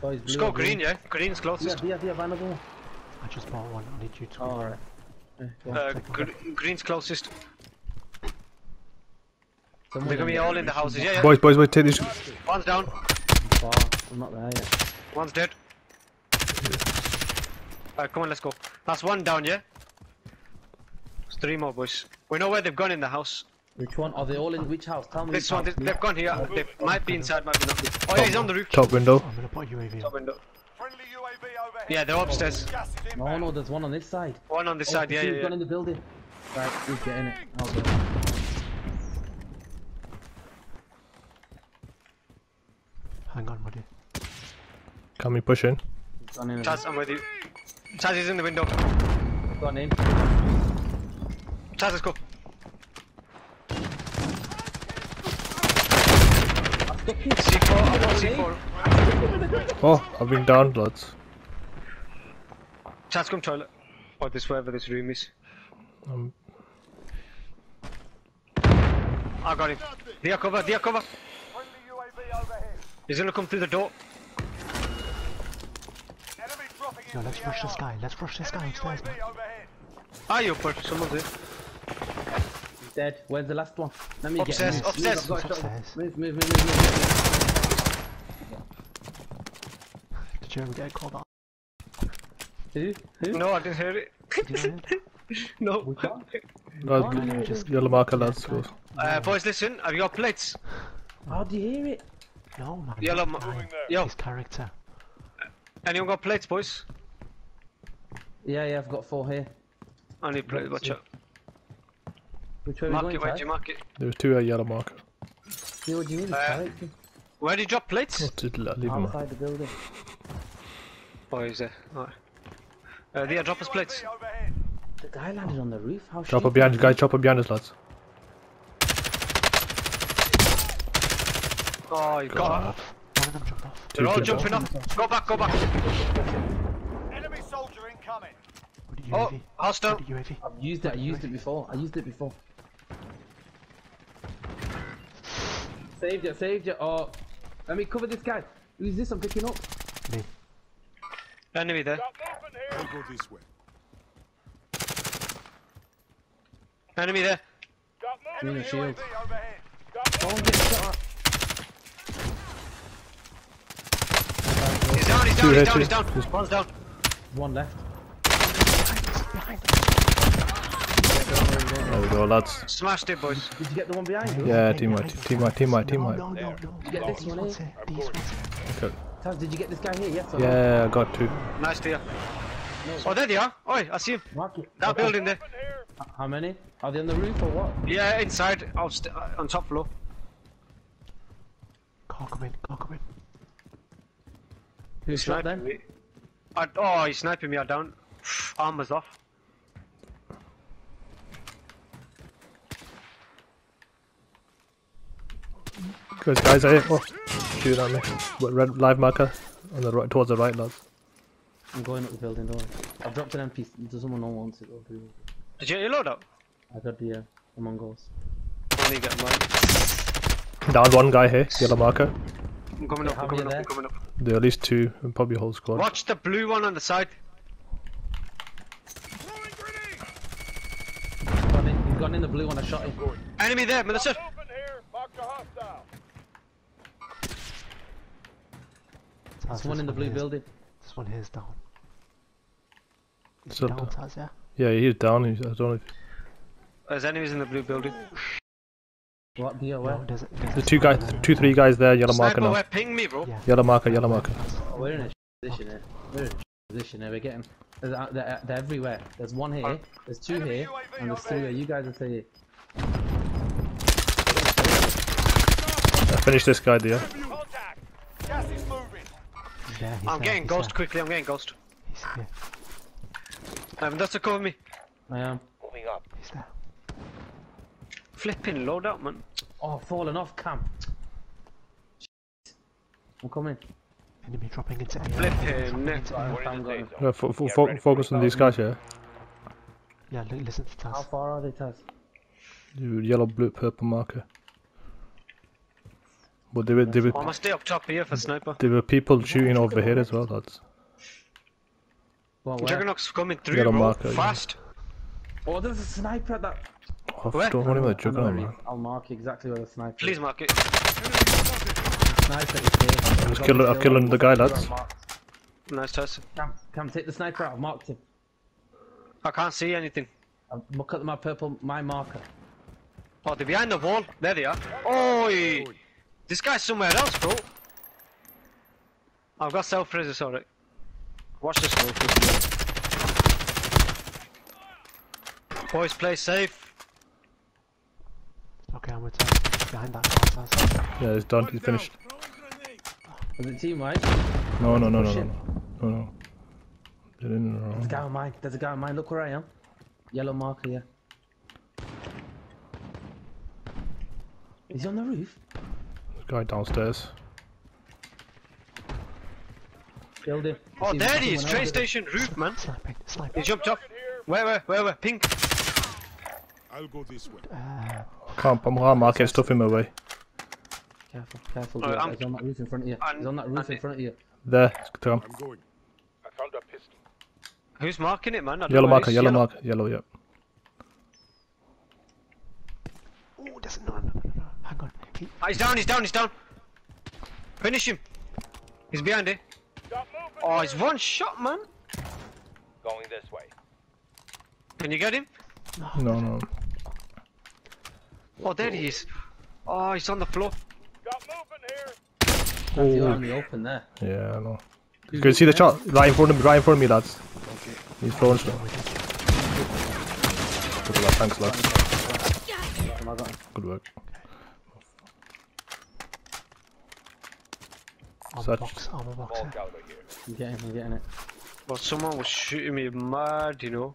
Boys, Just go or green, yeah? Green's closest. yeah, yeah, another one. I just bought one. I need you to. Oh, alright. Yeah. Uh, gr green's closest. Someone They're gonna be all in the houses, yeah, yeah. Boys, boys, boys, take this. One's down, Far. I'm not there yet. one's dead. Alright, come on, let's go. That's one down, yeah? There's three more, boys. We know where they've gone in the house. Which one? Are they all in which house? Tell me This one, they- they've gone here. They might be inside, might be not. Oh yeah, he's on the roof. Top window. I'm gonna put a UAV Top window. Friendly UAV overhead. Yeah, they're upstairs. Gas No, no, there's one on this side. One on this Oh, side, yeah, yeah, he's gone yeah. in the building. Right, he's getting it. I'll go. Hang on, buddy. Can we push in? He's gone in. Chaz, I'm with you. Chaz is in the window. He's gone in. Chaz, let's go. C4, I'm on C4. Oh, I've been down, lads. Chaz, come toilet. Or this, wherever this room is. Um, I got him. Dia cover, Dia cover. Friendly UAV. He's gonna come through the door. Enemy dropping Yo, let's the rush this guy. Let's rush this guy Enemy upstairs, man. UAV overhead. Ah, you put someone's in. He's dead. Where's the last one? Let me Upstairs, get him. upstairs. Move, I've got a shot. Upstairs. Move, move, move, move, move. Did you ever get a call back? Who? Who? No, I didn't hear it. Did you hear it? No. We can't. uh, just- yellow marker, lads. Go. Uh, boys, listen. Have you got plates? How do you hear it? No, man. Yellow. that ma- guy, Yo, His character. anyone got plates, boys? Yeah, yeah, I've got four here. I need plates. Watch out. Which way are Mark we it. going, Where'd you mark it? There's two at yellow marker. Yeah, what do you mean? Uh. Where did you drop plates? Oh, did leave him. Outside the building. Oh, he's there. Alright. Uh, Dia, drop us plates. The guy landed on the roof. How Drop shit it behind you guys, drop it behind us, lads. Oh, you got One of them jumped off. They're all jumping off. Go back, go back. Enemy soldier incoming. What did Oh, hostile. UAV? I've used it. I used it before. I used it before. Saved it. Saved it. Oh, let me cover this guy. Who's this? I'm picking up. Me. Enemy there. Got movement here. Go this way. Enemy there. Got Green movement. shield. UAV overhead. Got Go and get shot. He's down, he's Two down, he's down, two. he's down. One's down. One left. There we go, lads. Smashed it, boys. Did you get the one behind you? Yeah, team wipe, team wipe, team wipe, team No, no, no, no. You get this These one ones here? here. These ones here. Okay. Taz, did you get this guy here? Yes or no? Yeah, I got two. Nice to you. Oh, there they are. Oi, I see him. That Okay. building there. Movement here. H- How many? Are they on the roof or what? Yeah, inside. I'll st- uh, on top floor. Call come in. Call come in. Who shot Sniping them? me. I, oh, he's sniping me. I down. Armor's off. Guys, guys, I oh, shoot at me. What, red live marker on the right, towards the right, lads. I'm going up the building door. I've dropped an MP. Does someone know wants it? Or do Did you get your load up? I got the uh, Among Us. I need to get mine. Down one guy here, yellow marker. I'm coming up. How I'm coming up. there? I'm coming up. There are at least two, and probably a whole squad. Watch the blue one on the side. He's gone in, he's gone in the blue one. I shot him. Enemy there, Melissa. Movement here. Mark the hostile. Taz, There's one in the blue here is- building. This one here is down. Is he down, Taz, yeah? Yeah, he's down. He's, I don't know if oh, There's enemies in the blue building. What? The No, where? there's, there's the two guys, two, three guys there. Yellow marker Sniper, now. where? Ping me, bro. Yeah. Yellow marker, yellow marker. Oh, we're in a position here. We're in a position here. We're getting. They're, they're, they're everywhere. There's one here. There's two Enemy here. UAV And there's three here. You guys are saying. I finished this guy there. Contact. Gas is moving. He's there, he's I'm there, getting he's ghost there. quickly. I'm getting ghost. He's here. Um, that's a cover me. I am. Moving up. He's there. Flipping load out, man. Oh, falling off cam. I'm coming. Enemy dropping into AR. Flipping net. Cam got him. Uh, fo- fo- fo- focus on these guys here. Yeah, listen to How far are they, Taz? You Yellow, blue, purple marker. But there were there I'm were gonna stay up top here for sniper. there were people shooting over here as well, lads. Well. Juggernaut's coming through, bro. marker, yeah. Fast. Oh, there's a sniper at that. Oh, Where? don't worry about Juggernaut, man. I'll mark exactly where the sniper. is. Please mark it. Sniper is here. Just kill- I'm killing the guy, lads. Nice test. Cam, Cam, take the sniper out. I've marked him. I can't see anything. I've look at my purple, my marker. Oh, they're behind the wall. There they are. Oh, this guy's somewhere else, bro. I've got self res sorry. Watch this smoke. Boys, play safe. Okay, I'm returning. Behind that glass house. Yeah, it's done. He's finished. Is it team white? No, no, no, no, no, no, no, no. They're in the There's a guy on mine. There's a guy on mine. Look where I am. Yellow marker, yeah. Is he on the roof? Guy downstairs. Killed him. Oh, See, there he is. Train else it. station roof, man. Sniping, sniping. He jumped off. Where, where, where, where? Pink. I'll go this way. Uh, Can't, I'm gonna mark it, stuff him away. Careful, careful. Oh, yeah, I'm- He's on that roof in front of you. I'm- He's on that roof I'm- in front of you. There, it's good Tom. I'm going. I found a pistol. Who's marking it, man? I Yellow marker, it's yellow marker, yellow, yep. oh, there's no, on. Ah, he's down, he's down, he's down. Finish him. He's behind it. Oh, here. he's one shot, man. Going this way. Can you get him? No, no. Oh, there he is. Oh, he's on the floor. Got movement here. That's you out Oh, in the open there. yeah, I know. You can see the shot right in front of me, right in front of me, lads. Okay. He's throwing stuff. Look at that, thanks, lads. Am I got him? Good work. Armor Such- box, armor box. Walk yeah. out of. I'm getting him, I'm getting it. But someone was shooting me mad, you know.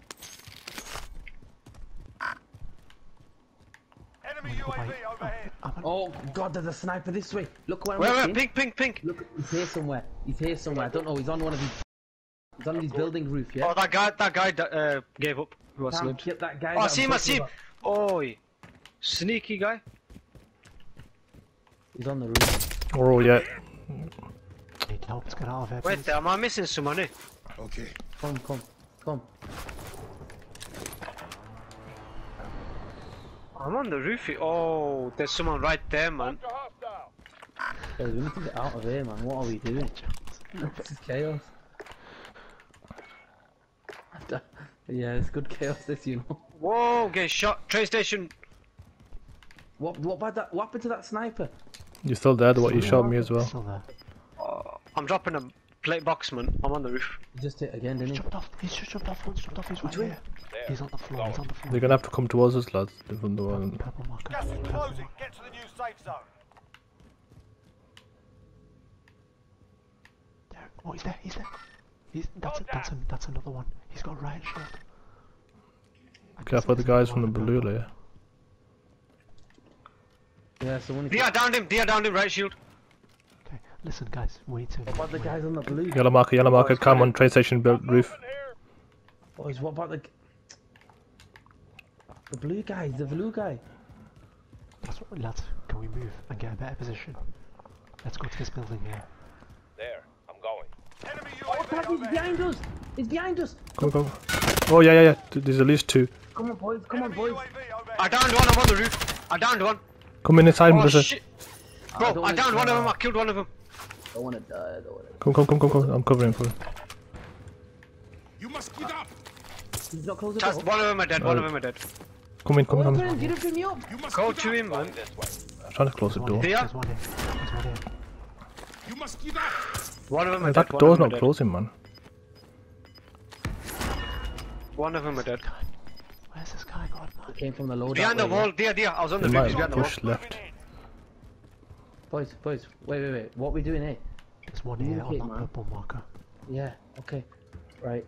Enemy UAV overhead. Oh god, there's a sniper this way. Look where I'm Where, where? looking. Pink, pink, pink. Look, he's here somewhere. He's here somewhere. I don't know. He's on one of these. He's on his building roof. Yeah. Oh, that guy, that guy uh, gave up. Who was Cam, lived. that guy. Oh, that see I'm him, I see him. about. Oi. Sneaky guy. He's on the roof. Oh, yeah. Need help to get out of here. Wait please. there, am I missing someone eh? Okay. Come, come, come. I'm on the roof. Oh, there's someone right there, man. Mark a we need to get out of here, man. What are we doing? this is chaos. yeah, it's good chaos. This, you know. Whoa, getting shot. Train station. What? What about that? What happened to that sniper? You're still dead, what you shot me as well. Still there. Oh, I'm dropping a plate box, man. I'm on the roof. He just hit again, didn't he? Jumped off. He's just jumped off once. Jumped off. He's right way? here. He's on the floor. He's on the floor. They're gonna have to come towards us, lads. They're from the one. Purple marker. Gas is closing. Get to the new safe zone. There. Oh, he's there. He's there. He's, that's, a, that's, a, that's another one. He's got a riot shield. I can Careful the guys from the one blue in layer. Yeah, someone. Dia downed him. Dia downed him. Right shield. Okay, listen, guys. We need to. What about the guys on the blue? Yellow marker, yellow marker, come on, train station built roof. Boys, what about the the blue guys? The blue guy. That's what, lads. Can we move and get a better position? Let's go to this building here. There. I'm going. Enemy Oh, UAV fuck, he's behind us. He's behind us. Come on, come on. Oh, yeah, yeah, yeah. There's at least two. Come on, boys. Come on, boys. UAV. I downed one. I'm on the roof. I downed one. Come in inside, Oh Melissa. shit. I Bro, I wanna downed one of die. them. I killed one of them. Don't wanna die. I don't wanna. Come, come, come, come, come. I'm covering for you. You must get up. He's not close the Just one of them are dead. One of them are dead. Come in, come in. I'm on, get him, bring me up. You Go to him, man. Way. trying to close the door. here. There's one here. There's one here. You must get up. One of them are dead. that one door's of them are not dead. closing, man. One of them are dead. Guy. Where's this guy gone, man? Came from the loadout. Behind the way, yeah. wall. Dia, Dia. I was on the They roof. might He's behind the wall. left. Boys, boys, wait, wait, wait. What are we doing here? There's one here on Communicate, that man. purple marker. Yeah. Okay. Right.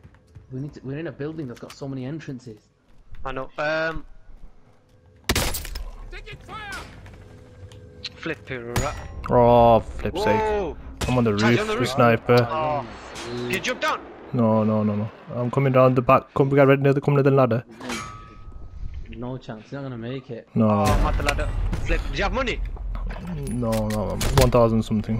We need to. We're in a building that's got so many entrances. I know. Um. Flip it, right? Oh, flip's sake. Whoa! I'm on the roof on the with roof. sniper. Oh. Can you jump down? No, no, no, no. I'm coming down the back. Come, get ready to come to the ladder. No chance. He's not gonna make it. No. Oh, I'm at the ladder. Flip. Do you have money? No, no, 1000 something.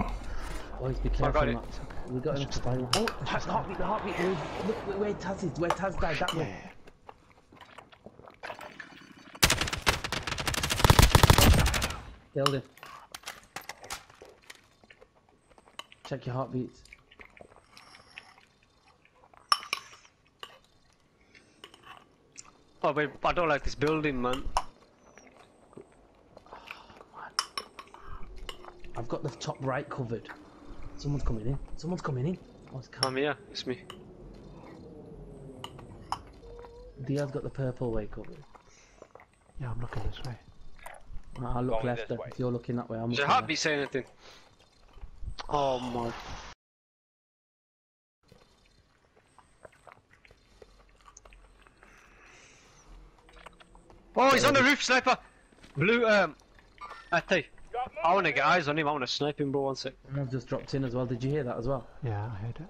Boys, be I careful. got it. not- We got enough to buy one. Oh, the heartbeat, the heartbeat. Look, look, look where Taz is. Where Taz died. That Yeah, way. Killed him. Check your heartbeats. Oh wait, I don't like this building, man. I've got the top right covered. Someone's coming in. Someone's coming in. Oh, it's Cam. Come here, it's me. Diaz got the purple way covered. yeah, I'm looking this way. I'll look Going left this then. way. if you're looking that way. I'm Does looking your left. heartbeat say anything? Oh my. On the roof, sniper! Blue, um. I tell you, I wanna get eyes on him, I wanna snipe him, bro, one sec. I've just dropped in as well. Did you hear that as well? Yeah, I heard it.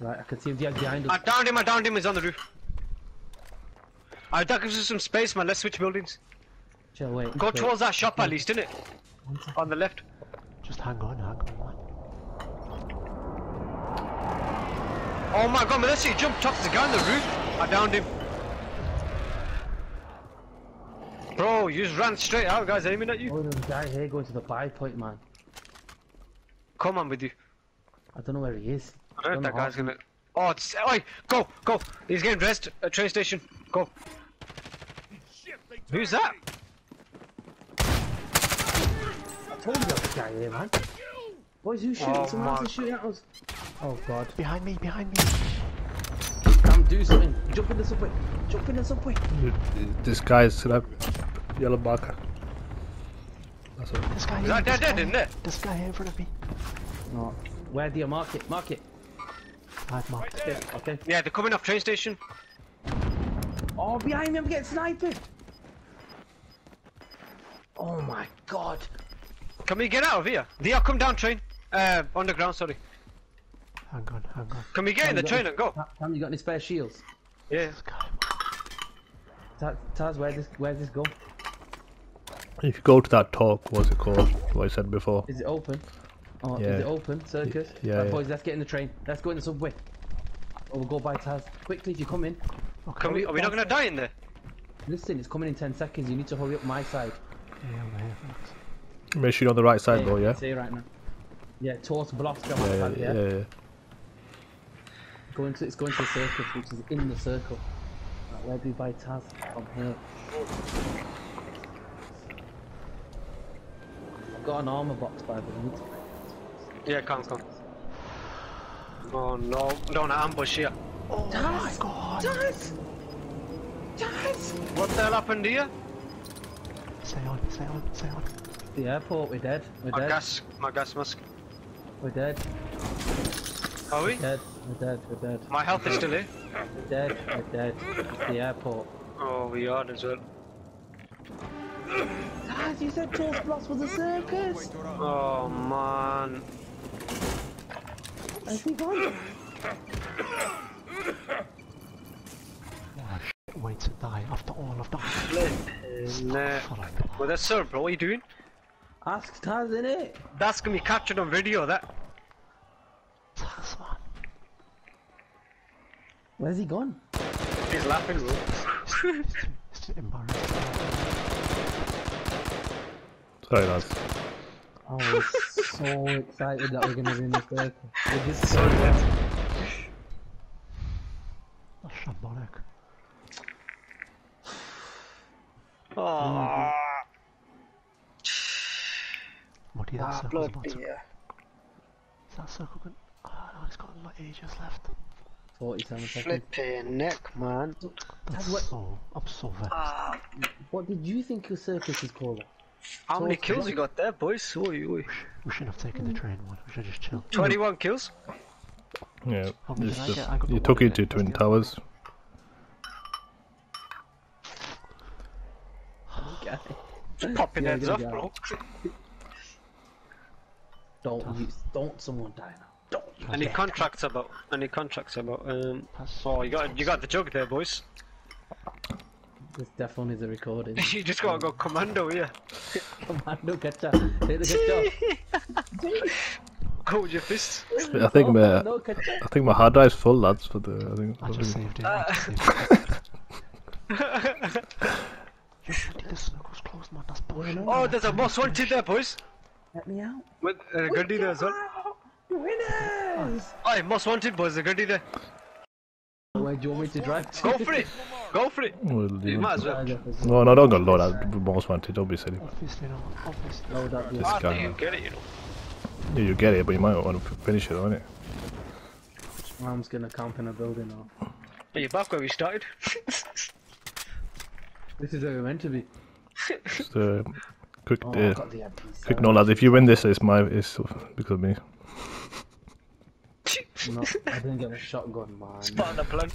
Right, I can see him behind behind I downed him, I downed him, he's on the roof. Alright, that gives us some space, man, let's switch buildings. Chill, wait. Go wait. towards that shop at least, innit? One sec. On the left. Just hang on, hang on, man. Oh my god, Melissa, he jumped off the guy on the roof. I downed him. Bro, you just ran straight out, guys aiming at you. Oh, there's a guy here going to the buy point, man. Come on with you. I don't know where he is. I don't know if that guy's gonna. Oh, it's. Oi, go, go. He's getting dressed at train station. Go. Shit, Who's that? me. I told you there was a guy here, man. Boys, who's shooting? Oh Someone else is shooting at us. Oh god. Behind me, behind me. Cam, do something. Jump in the subway. Jump in the subway. This guy's to that yellow marker. That's it. This guy Is here, that dead, dead, isn't it? This guy here in front of me. No. Where do you mark it? Mark it. I've marked it. Okay. okay. Yeah, they're coming off train station. Oh, behind me, I'm getting sniped. Oh my god. Can we get out of here? They are come down train. Uh, underground, sorry. Hang on, hang on. Can we get in the train and go? Cam, you got any spare shields? Yeah. This guy, man. Taz, Taz where this where's this go? If you go to that talk, what's it called? What I said before. Is it open? Oh, Yeah. is it open? Circus? yeah, Right, yeah. boys, let's get in the train. Let's go in the subway. Or we'll go by Taz. Quickly, if you come in. Can we? Are we not gonna die in there? Listen, it's coming in 10 seconds. You need to hurry up my side. Yeah, I'm here. Make sure you're on the right side though, yeah? Say right now. Yeah, towards blocks. Yeah, yeah, yeah. yeah, yeah. Going to, it's going to the circus, which is in the circle. Right, where do we buy Taz? From here. I've got an armor box by the way. Yeah, come, come. Oh no, don't ambush here. Oh my god! Taz! Taz! What the hell happened here? Stay on, stay on, stay on. The airport, we're dead. We're My dead. gas, my gas mask. We're dead. Are we? Dead. We're dead. We're dead. My health is still here. We're dead. We're dead. It's the airport. Oh, we are as well. Taz, you said Torsk Blocs was a circus! Oh man. Has he gone? Oh shit, wait to die after all of that. Nah. Uh, fuck. Well, that's sir, bro. What are you doing? Ask Taz, innit? That's gonna be captured on video. That. Taz, man. Where's he gone? He's laughing, bro. It's just embarrassing. Sorry, lads. I was so excited that we're gonna be in the circle. We're just so dead. That's shambolic. Oh, Muddy, that ah, circle's blood about to... beer. Is that circle good? Oh no, it's got like ages left. 47 seconds. Flipping neck, man. That's what- so... I'm so vexed. What did you think your circus is called? How many Talk kills you got there, boys? Oi, oi. We shouldn't have taken the mm. train one. We should just chill. 21 kills. Yeah. How many It's did I get? I you took it to hit. Twin Towers. Just Popping Yeah, heads off, bro. Don't use, don't someone die now. Don't. Any contracts about? Any contracts about? Um. Oh, you got you got the jug there, boys. This definitely is a recording. You just gotta go commando here. Commando, catch up. Take the catch up. Go your fists. I think my No. I think my hard drive's full, lads. For the I think. I I just saved it. I just saved it. You shouldn't the circle's closed, man. That's bullshit. Oh, there's a most wanted there, boys. Let me out. With uh, a Gundy there as well. Winners! Aye, most wanted, boys. A Gundy there. Where do you want me to drive to? Go for it. Go for it. well, You you- might as well. No, no, don't go low. That most wanted. Don't be silly. Obviously not. Obviously. Load up, This yeah. I guy, you get it, you know. Yeah, you get it, but you might want to finish it, don't it? Mom's gonna camp in a building now. Are you back where we started? This is where we're meant to be. Just uh, quick, Oh, uh, I got the MP7. quick no, lads. If you win this, it's my, it's because of me. No, I didn't get a shotgun, man. Part of the plan.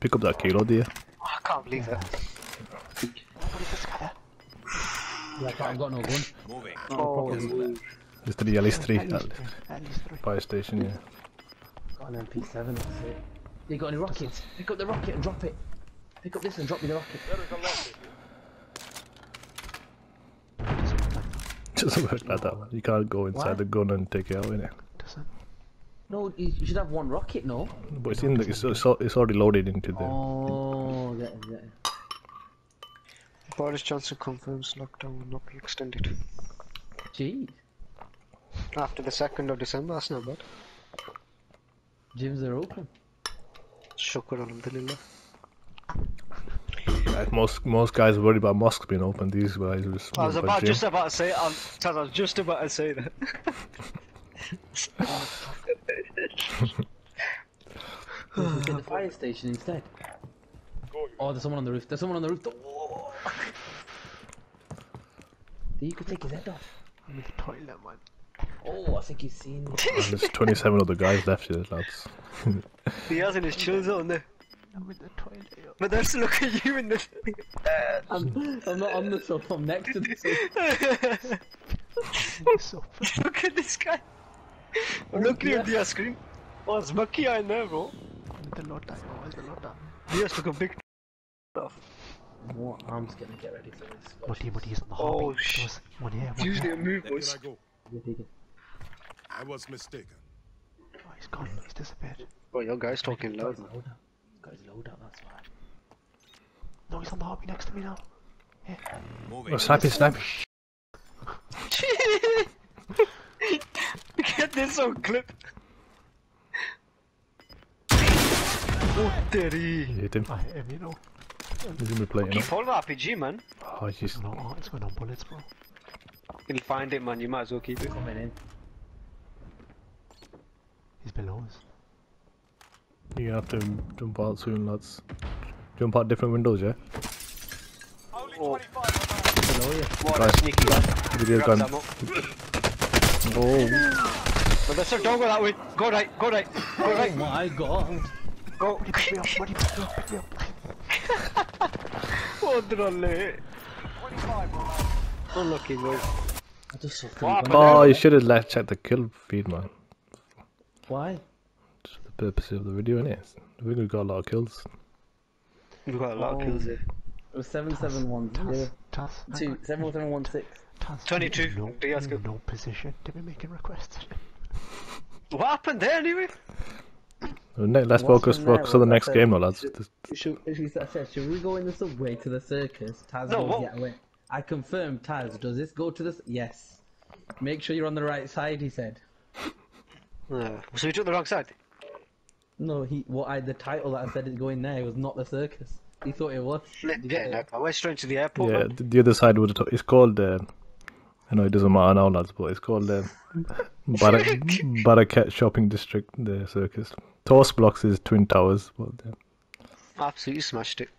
Pick up that kilo, dear. Oh, I can't believe it. What is this guy there? Yeah, I can't- I've got no gun. Moving. Oh, It's the at least three At at least three. At least three. fire station. Yeah. Got an MP7, that's it. You got any rockets? Pick up the rocket and drop it. Pick up this and drop me the rocket. Doesn't work like that. Man. You can't go inside Why? the gun and take it out, innit? Doesn't. No, you you should have one rocket, no? But it's in the, it's, it's, already loaded into the. Oh, get it, get it. Boris Johnson confirms lockdown will not be extended. Jeez. After the 2nd of December, that's not bad. Gyms are open. Shukr alhamdulillah. Like, most most guys are worried about mosques being open. These guys are just. I was about gym. just about to say I'm, I was just about to say that. We should get the fire station instead. Oh, there's someone on the roof. There's someone on the roof. Oh. You could take his head off. I'm in the toilet, man. Oh, I think he's seen there's 27 other guys left here, lads. he has in his chill zone there. I'm in the toilet. But let's look at you in the. I'm, I'm not on the sofa. I'm next to the sofa. So, look at this guy. I'm looking at the screen. Oh, it's Maki in there, bro. I'm the loadout, yo. Where's the loadout? He has took a big stuff. What? I'm just gonna get ready for this. Muddy, muddy, he's on the Oh, hobby. sh- One here, one usually here. a move, Where boys. I go? Yeah, take it. I was mistaken. Oh, he's gone. He's disappeared. Oh, your guy's talking Got loud. his loadout. He's got his loadout, that's why. No, he's on the hobby next to me now. Moving. Oh, sniping, sniping. Get this on clip. Oh, Terry. Hit him. I hit him, you know. He's gonna be playing Keep up. holding RPG, man. Oh, he's No, oh, it's going on bullets, bro. You'll find it, man. You might as well keep it. Coming in. He's below us. you have to jump out soon, lads. Jump out different windows, oh. yeah. Oh, Below you. what Guys. a sneaky guy. Video Grab gun. Oh, But that's a don't go that way. Go right, go right, go Oh my god. go. Pick me up, muddy, pick me up, pick me up. Oh, drolle. Unlucky, boy. I just saw three What happened oh, you should have left check the kill feed, man. Why? Just for the purpose of the video, innit? The video got a lot of kills. We've got a lot of Oh. kills here. It was 7710. Taz, hang Two, on. 77716. Taz, 22. you're Diaz, No, go. in no position to be making requests. What happened there, anyway? Let's What's focus in there? focus on the next said? game, now, lads. This- Should, she said, should we go in the subway to the circus? Taz No, goes, what- yeah, wait. I confirmed, Taz, does this go to the... Yes. Make sure you're on the right side, he said. Uh, so we took the wrong side. No, he what I the title that I said is going there was not the circus. He thought it was. Did you get it? I went straight to the airport. Yeah, the, the other side would have. It's called. Uh, I know it doesn't matter now, lads, but it's called uh, Barak Barakett Shopping District, the circus. Torsk blocs is Twin Towers, but uh, Absolutely smashed it.